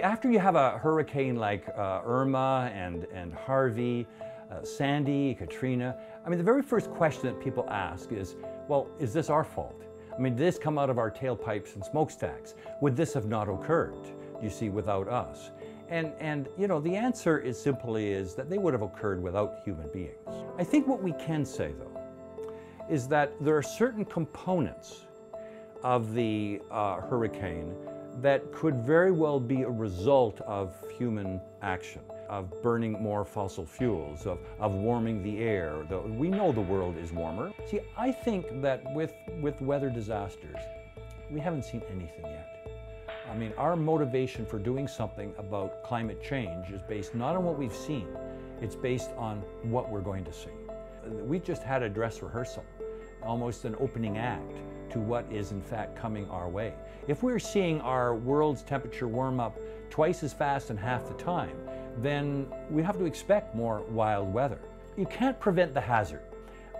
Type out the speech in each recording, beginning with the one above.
After you have a hurricane like uh, Irma and, and Harvey, uh, Sandy, Katrina, I mean, the very first question that people ask is, well, is this our fault? I mean, did this come out of our tailpipes and smokestacks? Would this have not occurred, you see, without us? And, and, you know, the answer is simply is that they would have occurred without human beings. I think what we can say, though, is that there are certain components of the uh, hurricane that could very well be a result of human action, of burning more fossil fuels, of, of warming the air. We know the world is warmer. See, I think that with, with weather disasters, we haven't seen anything yet. I mean, our motivation for doing something about climate change is based not on what we've seen, it's based on what we're going to see. We just had a dress rehearsal, almost an opening act to what is in fact coming our way. If we're seeing our world's temperature warm up twice as fast in half the time, then we have to expect more wild weather. You can't prevent the hazard,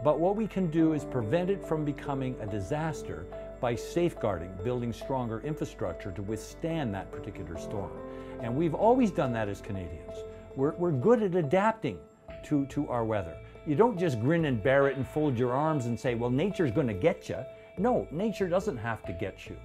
but what we can do is prevent it from becoming a disaster by safeguarding, building stronger infrastructure to withstand that particular storm. And we've always done that as Canadians. We're, we're good at adapting to, to our weather. You don't just grin and bear it and fold your arms and say, well, nature's going to get you. No, nature doesn't have to get you.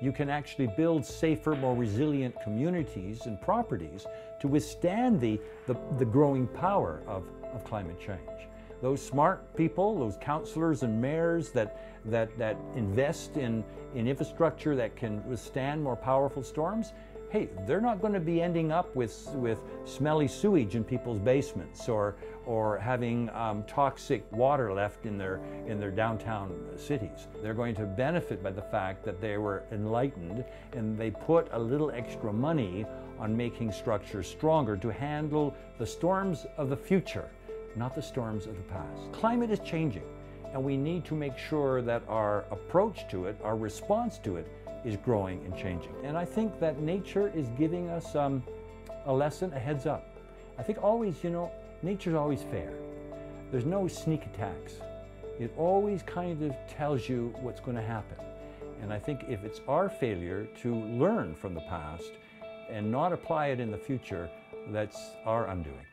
You can actually build safer, more resilient communities and properties to withstand the, the, the growing power of, of climate change. Those smart people, those councillors and mayors that, that, that invest in, in infrastructure that can withstand more powerful storms, hey, they're not going to be ending up with, with smelly sewage in people's basements or, or having um, toxic water left in their, in their downtown cities. They're going to benefit by the fact that they were enlightened and they put a little extra money on making structures stronger to handle the storms of the future, not the storms of the past. Climate is changing and we need to make sure that our approach to it, our response to it, is growing and changing. And I think that nature is giving us um, a lesson, a heads up. I think always, you know, nature's always fair. There's no sneak attacks. It always kind of tells you what's going to happen. And I think if it's our failure to learn from the past and not apply it in the future, that's our undoing.